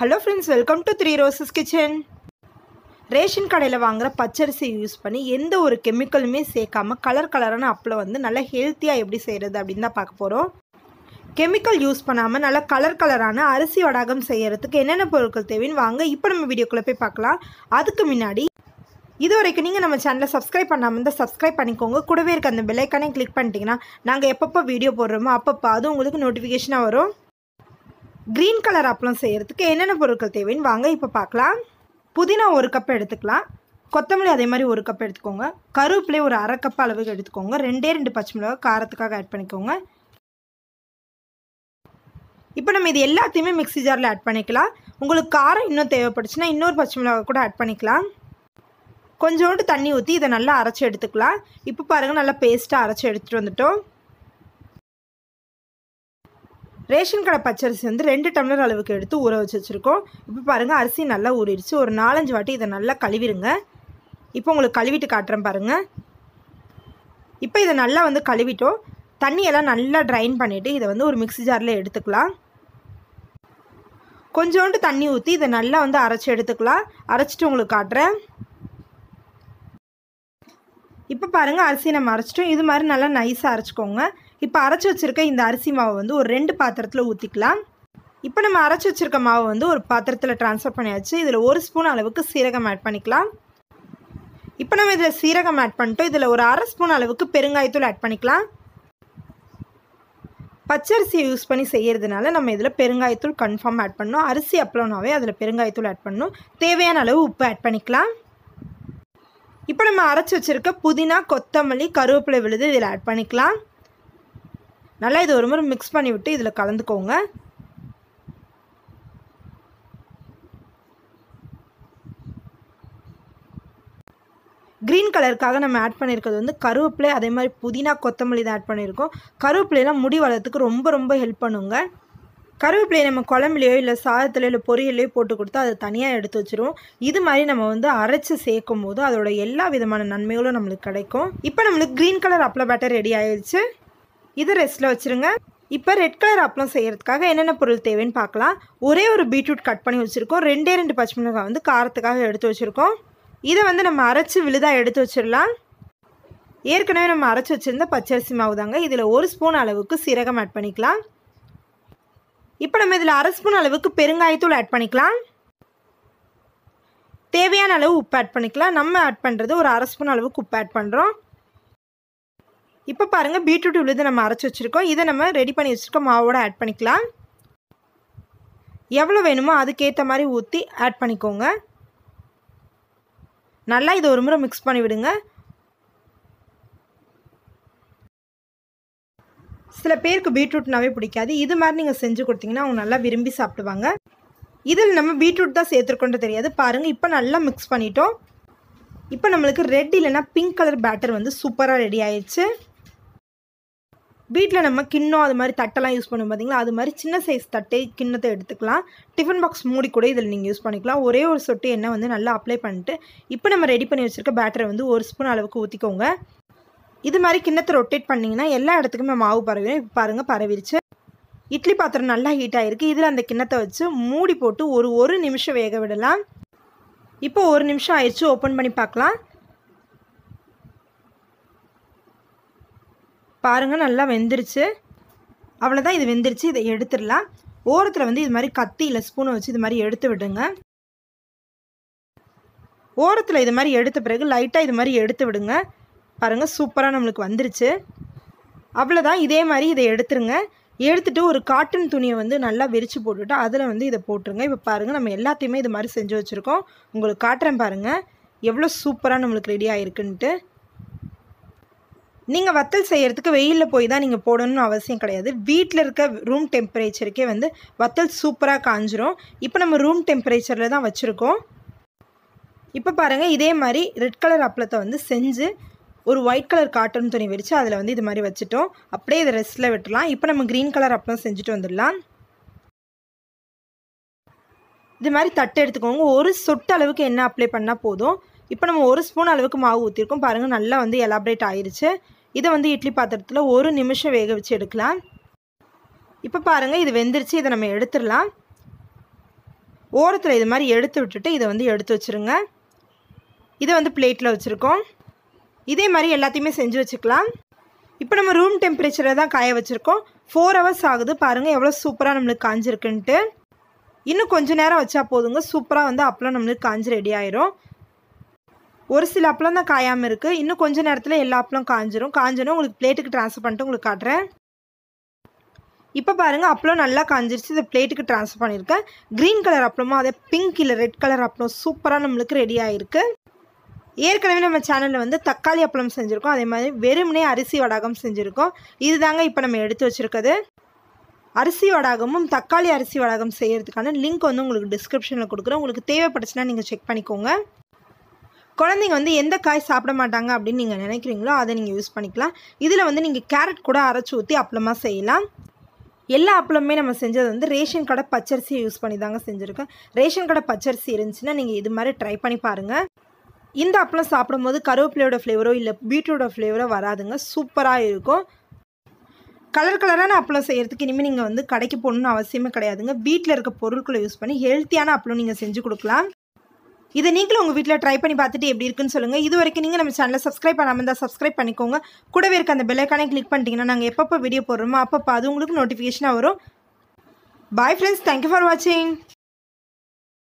Hello friends welcome to Three Roses kitchen ration கடையில் வாங்குகிற பச்சரிசி யூஸ் பண்ணி எந்த ஒரு கெமிக்கலுமே சேர்க்காம கலர் கலரான அப்பில் வந்து நல்லா ஹெல்த்தியாக எப்படி செய்கிறது அப்படின்னு தான் பார்க்க போகிறோம் கெமிக்கல் யூஸ் பண்ணாமல் நல்லா கலர் கலரான அரிசி வடாகம் செய்கிறதுக்கு என்னென்ன பொருட்கள் தேவைன்னு வாங்க இப்போ நம்ம வீடியோக்குள்ளே போய் பார்க்கலாம். அதுக்கு முன்னாடி இது வரைக்கும் நீங்கள் நம்ம சேனலை சப்ஸ்கிரைப் பண்ணாமல் இருந்தால் சப்ஸ்கிரைப் பண்ணிக்கோங்க. கூடவே இருக்க அந்த பெல்லைக்கானே கிளிக் பண்ணிட்டீங்கன்னா நாங்கள் எப்பப்போ வீடியோ போடுறோமோ அப்பப்போ அது உங்களுக்கு நோட்டிஃபிகேஷனாக வரும். க்ரீன் கலர் அப்பளம் செய்கிறதுக்கு என்னென்ன பொருட்கள் தேவைன்னு வாங்க இப்போ பார்க்கலாம் புதினா ஒரு கப் எடுத்துக்கலாம். கொத்தமல்லி அதே மாதிரி ஒரு கப் எடுத்துக்கோங்க. கருவேப்பிலை ஒரு அரை கப் அளவுக்கு எடுத்துக்கோங்க. ரெண்டே ரெண்டு பச்சை மிளகாய் காரத்துக்காக ஆட் பண்ணிக்கோங்க. இப்போ நம்ம இது எல்லாத்தையுமே மிக்ஸி ஜாரில் ஆட் பண்ணிக்கலாம். உங்களுக்கு காரம் இன்னும் தேவைப்பட்டுச்சுன்னா இன்னொரு பச்சை மிளகாய் கூட ஆட் பண்ணிக்கலாம். கொஞ்சோண்டு தண்ணி ஊற்றி இதை நல்லா அரைச்சி எடுத்துக்கலாம். இப்போ பாருங்கள் நல்லா பேஸ்ட்டாக அரைச்சி எடுத்துகிட்டு வந்துட்டோம். ரேஷன் கடை பச்சரிசி வந்து ரெண்டு டம்ளர் அளவுக்கு எடுத்து ஊற வச்சு வச்சுருக்கோம். இப்போ பாருங்கள் அரிசி நல்லா ஊறிடுச்சு. ஒரு நாலஞ்சு வாட்டி இதை நல்லா கழுவிடுங்க. இப்போ உங்களுக்கு கழுவிட்டு காட்டுறேன் பாருங்கள் இப்போ இதை நல்லா வந்து கழுவிட்டோம். தண்ணியெல்லாம் நல்லா ட்ரைன் பண்ணிவிட்டு இதை வந்து ஒரு மிக்ஸி ஜாரில் எடுத்துக்கலாம். கொஞ்சோண்டு தண்ணி ஊற்றி இதை நல்லா வந்து அரைச்சி எடுத்துக்கலாம். அரைச்சிட்டு உங்களுக்கு காட்டுறேன். இப்போ பாருங்கள் அரிசி நம்ம அரைச்சிட்டோம். இது மாதிரி நல்லா நைஸாக அரைச்சிக்கோங்க. இப்போ அரைச்சி வச்சுருக்க இந்த அரிசி மாவை வந்து ஒரு ரெண்டு பாத்திரத்தில் ஊற்றிக்கலாம் இப்போ நம்ம அரைச்சி வச்சுருக்க மாவை வந்து ஒரு பாத்திரத்தில் ட்ரான்ஸ்ஃபர் பண்ணியாச்சு. இதில் ஒரு ஸ்பூன் அளவுக்கு சீரகம் ஆட் பண்ணிக்கலாம். இப்போ நம்ம இதில் சீரகம் ஆட் பண்ணிட்டோம். இதில் ஒரு அரை ஸ்பூன் அளவுக்கு பெருங்காயத்தூள் ஆட் பண்ணிக்கலாம். பச்சரிசியை யூஸ் பண்ணி செய்கிறதுனால நம்ம இதில் பெருங்காயத்தூள் கன்ஃபார்ம் ஆட் பண்ணணும் அரிசி அப்பளம்னாவே அதில் பெருங்காயத்தூள் ஆட் பண்ணணும் தேவையான அளவு உப்பு ஆட் பண்ணிக்கலாம். இப்போ நம்ம அரைச்சி வச்சுருக்க புதினா கொத்தமல்லி கருவேப்பிலை விழுது இதில் ஆட் பண்ணிக்கலாம். நல்லா இது ஒரு முறை மிக்ஸ் பண்ணி விட்டு இதில் கலந்துக்கோங்க. க்ரீன் கலருக்காக நம்ம ஆட் பண்ணியிருக்கிறது வந்து கருவேப்பிலை அதே மாதிரி புதினா கொத்தமல்லி தான் ஆட் பண்ணியிருக்கோம். கருவேப்பிலையெல்லாம் முடி வளர்த்துக்கு ரொம்ப ரொம்ப ஹெல்ப் பண்ணுங்க. கருவேப்பிலையை நம்ம குழம்புலையோ இல்லை சாதத்துலையோ இல்லை பொரியலையோ போட்டு கொடுத்தா அதை தனியாக எடுத்து வச்சுருவோம். இது மாதிரி நம்ம வந்து அரைச்சி சேர்க்கும் போது அதோட எல்லா விதமான நன்மைகளும் நம்மளுக்கு கிடைக்கும். இப்போ நம்மளுக்கு க்ரீன் கலர் அப்பள பேட்டர் ரெடி ஆயிடுச்சு இது ரெஸ்ட்டில் வச்சுருங்க. இப்போ ரெட் கலர் அப்பளம் செய்கிறதுக்காக என்னென்ன பொருள் தேவைன்னு பார்க்கலாம். ஒரே ஒரு பீட்ரூட் கட் பண்ணி வச்சுருக்கோம். ரெண்டே ரெண்டு பச்சை மிளகாய் வந்து காரத்துக்காக எடுத்து வச்சுருக்கோம். இதை வந்து நம்ம அரைச்சி விழுதாக எடுத்து வச்சிடலாம். ஏற்கனவே நம்ம அரைச்சி வச்சுருந்த பச்சரிசி மாவு தாங்க. இதில் ஒரு ஸ்பூன் அளவுக்கு சீரகம் ஆட் பண்ணிக்கலாம். இப்போ நம்ம இதில் அரை ஸ்பூன் அளவுக்கு பெருங்காயத்தூள் ஆட் பண்ணிக்கலாம். தேவையான அளவு உப்பு ஆட் பண்ணிக்கலாம். நம்ம ஆட் பண்ணுறது ஒரு அரை ஸ்பூன் அளவுக்கு உப்பு ஆட் பண்ணுறோம் இப்போ பாருங்கள் பீட்ரூட் உழுது நம்ம அரைச்சி வச்சுருக்கோம். இதை நம்ம ரெடி பண்ணி வச்சுருக்கோம். மாவோட ஆட் பண்ணிக்கலாம். எவ்வளோ வேணுமோ அதுக்கேற்ற மாதிரி ஊற்றி ஆட் பண்ணிக்கோங்க. நல்லா இதை ஒரு முறை மிக்ஸ் பண்ணி விடுங்க. சில பேருக்கு பீட்ரூட்னாவே பிடிக்காது. இது மாதிரி நீங்கள் செஞ்சு கொடுத்தீங்கன்னா அவங்க நல்லா விரும்பி சாப்பிடுவாங்க. இதில் நம்ம பீட்ரூட் தான் சேர்த்துருக்கோன்றது தெரியாது. பாருங்கள் இப்போ நல்லா மிக்ஸ் பண்ணிட்டோம். இப்போ நம்மளுக்கு ரெட் இல்லைன்னா பிங்க் கலர் பேட்டர் வந்து சூப்பராக ரெடி ஆயிடுச்சு. வீட்டில் நம்ம கிண்ணம் அது மாதிரி தட்டெல்லாம் யூஸ் பண்ணுவோம் பார்த்தீங்களா அது மாதிரி சின்ன சைஸ் தட்டை கிண்ணத்தை எடுத்துக்கலாம். டிஃபன் பாக்ஸ் மூடி கூட இதில் நீங்கள் யூஸ் பண்ணிக்கலாம். ஒரே ஒரு சொட்டு எண்ணெய் வந்து நல்லா அப்ளை பண்ணிட்டு இப்போ நம்ம ரெடி பண்ணி வச்சுருக்க பேட்டரை வந்து ஒரு ஸ்பூன் அளவுக்கு ஊற்றிக்கோங்க இது மாதிரி கிண்ணத்தை ரொட்டேட் பண்ணிங்கன்னா எல்லா இடத்துக்குமே மாவு பரவிடும் இப்போ பாருங்கள் பரவிடுச்சு இட்லி பாத்திரம் நல்லா ஹீட் ஆகிருக்கு இதில் அந்த கிண்ணத்தை வச்சு மூடி போட்டு ஒரு ஒரு நிமிஷம் வேக விடலாம். இப்போ ஒரு நிமிஷம் ஆயிடுச்சு ஓப்பன் பண்ணி பார்க்கலாம். பாருங்கள் நல்லா வெந்துருச்சு. அவ்வளோதான் இது வெந்துருச்சு. இதை எடுத்துடலாம். ஓரத்தில் வந்து இது மாதிரி கத்தி இல்லை ஸ்பூனை வச்சு இது மாதிரி எடுத்து விடுங்க. ஓரத்தில் இது மாதிரி எடுத்த பிறகு லைட்டாக இது மாதிரி எடுத்து விடுங்க. பாருங்கள் சூப்பராக நம்மளுக்கு வந்துருச்சு. அவ்வளோதான் இதே மாதிரி இதை எடுத்துருங்க. எடுத்துகிட்டு ஒரு காட்டன் துணியை வந்து நல்லா விரித்து போட்டுவிட்டு அதில் வந்து இதை போட்டுருங்க. இப்போ பாருங்கள் நம்ம எல்லாத்தையுமே இது மாதிரி செஞ்சு வச்சுருக்கோம். உங்களுக்கு காட்டுறேன் பாருங்கள் எவ்வளோ சூப்பராக நம்மளுக்கு ரெடி ஆகிருக்குன்ட்டு நீங்கள் வத்தல் செய்கிறதுக்கு வெயிலில் போய் தான் நீங்கள் போடணும்னு அவசியம் கிடையாது. வீட்டில் இருக்க ரூம் டெம்பரேச்சருக்கே வந்து வத்தல் சூப்பராக காஞ்சிரும். இப்போ நம்ம ரூம் டெம்பரேச்சரில் தான் வச்சுருக்கோம். இப்போ பாருங்கள் இதே மாதிரி ரெட் கலர் அப்பளத்தை வந்து செஞ்சு ஒரு ஒயிட் கலர் காட்டன் துணி விரித்து அதில் வந்து இது மாதிரி வச்சுட்டோம். அப்படியே இதை ரெஸ்ட்டில் விட்டுலாம் இப்போ நம்ம க்ரீன் கலர் அப்பளம் செஞ்சுட்டு வந்துடலாம். இது மாதிரி தட்டு எடுத்துக்கோங்க. ஒரு சொட்டு அளவுக்கு என்ன அப்ளை பண்ணால் போதும். இப்போ நம்ம ஒரு ஸ்பூன் அளவுக்கு மாவு ஊற்றிருக்கோம் பாருங்கள் நல்லா வந்து எலாப்ரேட் ஆயிடுச்சு இதை வந்து இட்லி பாத்திரத்தில் ஒரு நிமிஷம் வேக வச்சு எடுக்கலாம். இப்போ பாருங்கள் இது வெந்துருச்சு இதை நம்ம எடுத்துடலாம். ஓரத்தில் இது மாதிரி எடுத்து விட்டுட்டு இதை வந்து எடுத்து வச்சுருங்க. இதை வந்து பிளேட்டில் வச்சுருக்கோம். இதே மாதிரி எல்லாத்தையுமே செஞ்சு வச்சுக்கலாம். இப்போ நம்ம ரூம் டெம்பரேச்சரில் தான் காய வச்சுருக்கோம். ஃபோர் ஹவர்ஸ் ஆகுது. பாருங்கள் எவ்வளோ சூப்பராக நம்மளுக்கு காஞ்சிருக்குன்ட்டு. இன்னும் கொஞ்சம் நேரம் வச்சா போதுங்க. சூப்பராக வந்து அப்பளம் நம்மளுக்கு காஞ்சி ரெடி ஆயிரும். ஒரு சில அப்பளம் தான் காயாமல் இருக்குது இன்னும் கொஞ்ச நேரத்தில் எல்லா அப்பளம் காஞ்சிரும். காஞ்சனும் உங்களுக்கு பிளேட்டுக்கு ட்ரான்ஸ்ஃபர் பண்ணிட்டு உங்களுக்கு காட்டுறேன். இப்போ பாருங்கள் அப்பளம் நல்லா காஞ்சிருச்சு. இதை பிளேட்டுக்கு ட்ரான்ஸ்ஃபர் பண்ணியிருக்கேன் க்ரீன் கலர் அப்பளமும் அதே பிங்க் இல்லை ரெட் கலர் அப்பளம் சூப்பராக நம்மளுக்கு ரெடி ஆகிருக்கு ஏற்கனவே நம்ம சேனலில் வந்து தக்காளி அப்பளம் செஞ்சுருக்கோம். அதே மாதிரி வெறுமனே அரிசி வடாகம் செஞ்சுருக்கோம். இதுதாங்க இப்போ நம்ம எடுத்து வச்சுருக்கிறது அரிசி வடாகமும் தக்காளி அரிசி வடாகம் செய்கிறதுக்கான லிங்க் வந்து உங்களுக்கு டிஸ்கிரிப்ஷனில் கொடுக்குறோம் உங்களுக்கு தேவைப்பட்டுச்சுன்னா நீங்கள் செக் பண்ணிக்கோங்க. குழந்தைங்க வந்து எந்த காய் சாப்பிட மாட்டாங்க அப்படின்னு நீங்கள் நினைக்கிறீங்களோ அதை நீங்கள் யூஸ் பண்ணிக்கலாம். இதில் வந்து நீங்கள் கேரட் கூட அரைச்சி ஊற்றி அப்பளமாக செய்யலாம். எல்லா அப்பளமுமே நம்ம செஞ்சது வந்து ரேஷன் கடை பச்சரிசியை யூஸ் பண்ணி தாங்க செஞ்சுருக்கேன் ரேஷன் கடை பச்சரிசி இருந்துச்சுன்னா நீங்கள் இது மாதிரி ட்ரை பண்ணி பாருங்கள் இந்த அப்பளம் சாப்பிடும்போது கருவேப்பிலையோட ஃப்ளேவரோ இல்லை பீட்ரூட்டோட ஃப்ளேவரோ வராதுங்க. சூப்பராக இருக்கும். கலர் கலரான அப்பளம் செய்கிறதுக்கு இனிமேல் நீங்கள் வந்து கடைக்கு போகணுன்னு அவசியமே கிடையாதுங்க. வீட்டில் இருக்க பொருட்களை யூஸ் பண்ணி ஹெல்த்தியான அப்பளம் நீங்கள் செஞ்சு கொடுக்கலாம். இதை நீங்களும் உங்கள் வீட்டில் ட்ரை பண்ணி பார்த்துட்டு எப்படி இருக்குன்னு சொல்லுங்கள் இது வரைக்கும் நீங்கள் நம்ம சேனலை சப்ஸ்கிரைப் பண்ணாமல் இருந்தால் சப்ஸ்கிரைப் பண்ணிக்கோங்க. கூடவே இருக்க அந்த பெல்லைக்கானே கிளிக் பண்ணிட்டீங்கன்னா நாங்கள் எப்பப்போ வீடியோ போடுறோமோ அப்பப்போ அது உங்களுக்கு நோட்டிஃபிகேஷனாக வரும். பாய் ஃப்ரெண்ட்ஸ் தேங்க்யூ ஃபார் வாட்சிங்